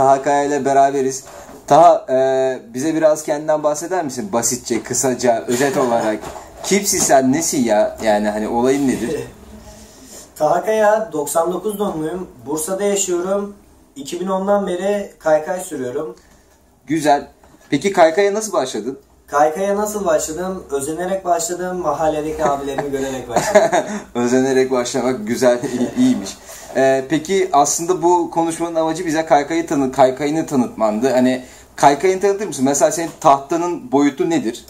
Taha Kaya ile beraberiz. Taha e, bize biraz kendinden bahseder misin? Basitçe, kısaca, özet olarak. Kimsin sen, nesin ya? Yani hani olayın nedir? Tahakaya 99 doğumluyum. Bursa'da yaşıyorum. 2010'dan beri kaykay sürüyorum. Güzel. Peki kaykaya nasıl başladın? Kaykaya nasıl başladım? Özenerek başladım. Mahalledeki abilerimi görerek başladım. Özenerek başlamak güzel, iyi- iyiymiş. E, peki aslında bu konuşmanın amacı bize kaykayı tanı, kaykayını tanıtmandı. Hani kaykayını tanıtır mısın? Mesela senin tahtanın boyutu nedir?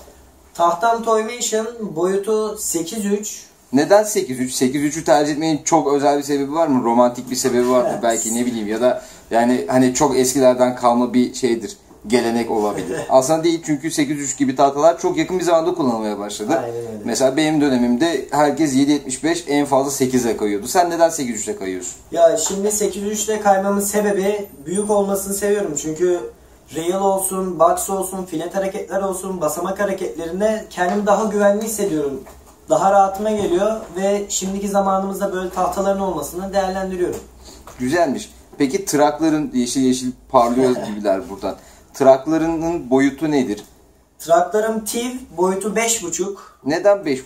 Tahtam Toymation boyutu 8.3. Neden 8-3? 8-3'ü tercih etmenin çok özel bir sebebi var mı? Romantik bir sebebi var mı? Evet. Belki ne bileyim ya da yani hani çok eskilerden kalma bir şeydir. Gelenek olabilir. Aslında değil çünkü 8-3 gibi tahtalar çok yakın bir zamanda kullanılmaya başladı. Aynen öyle. Mesela benim dönemimde herkes 7.75 en fazla 8'e kayıyordu. Sen neden 8-3'e kayıyorsun? Ya şimdi 8.3'te kaymamın sebebi büyük olmasını seviyorum. Çünkü rail olsun, box olsun, filet hareketler olsun, basamak hareketlerinde kendimi daha güvenli hissediyorum. Daha rahatıma geliyor ve şimdiki zamanımızda böyle tahtaların olmasını değerlendiriyorum. Güzelmiş. Peki trakların yeşil yeşil parlıyor gibiler buradan. Traklarının boyutu nedir? Traklarım TIV boyutu 5.5. Neden 5.5?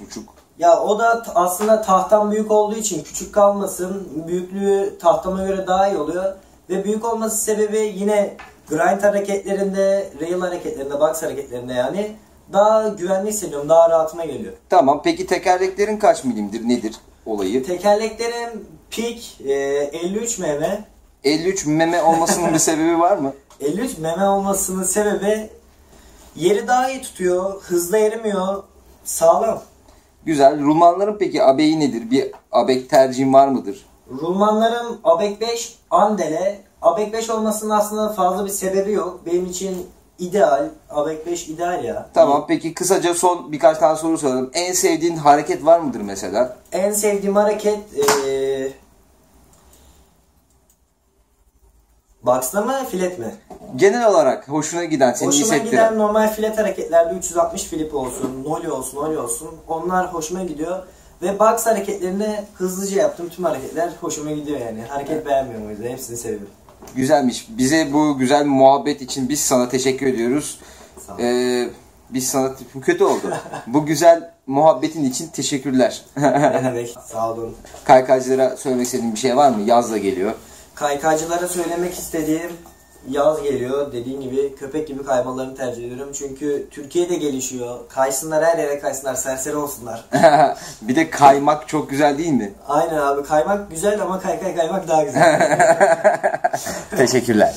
Ya o da aslında tahtam büyük olduğu için küçük kalmasın. Büyüklüğü tahtama göre daha iyi oluyor. Ve büyük olması sebebi yine grind hareketlerinde, rail hareketlerinde, box hareketlerinde yani daha güvenli hissediyorum. Daha rahatıma geliyor. Tamam. Peki tekerleklerin kaç milimdir? Nedir olayı? Tekerleklerim Peak e, 53 mm. 53 meme olmasının bir sebebi var mı? 53 mm olmasının sebebi yeri daha iyi tutuyor, hızlı erimiyor, sağlam. Güzel. Rulmanların peki abeyi nedir? Bir abek tercihin var mıdır? Rulmanlarım ABEK 5 Andele. ABEK 5 olmasının aslında fazla bir sebebi yok. Benim için ideal. ABEK 5 ideal ya. Tamam. Peki kısaca son birkaç tane soru soralım. En sevdiğin hareket var mıdır mesela? En sevdiğim hareket eee Box'ta mı filet mi? Genel olarak hoşuna giden, seni hoşuma hissettiren. giden normal filet hareketlerde 360 flip olsun, nollie olsun, nollie olsun. Onlar hoşuma gidiyor. Ve box hareketlerinde hızlıca yaptığım tüm hareketler hoşuma gidiyor yani. Hareket beğenmiyorum o yüzden. Hepsini seviyorum. Güzelmiş. Bize bu güzel muhabbet için biz sana teşekkür ediyoruz. Sağ ol. Ee, biz sana kötü oldu. bu güzel muhabbetin için teşekkürler. ne demek? Sağ olun. Kaykaycılara söylemek istediğin bir şey var mı? Yaz da geliyor. Kaykaycılara söylemek istediğim yaz geliyor. Dediğin gibi köpek gibi kaymalarını tercih ediyorum. Çünkü Türkiye'de gelişiyor. Kaysınlar her yere kaysınlar. Serseri olsunlar. bir de kaymak çok güzel değil mi? Aynen abi kaymak güzel ama kaykay kaymak daha güzel. Teşekkürler.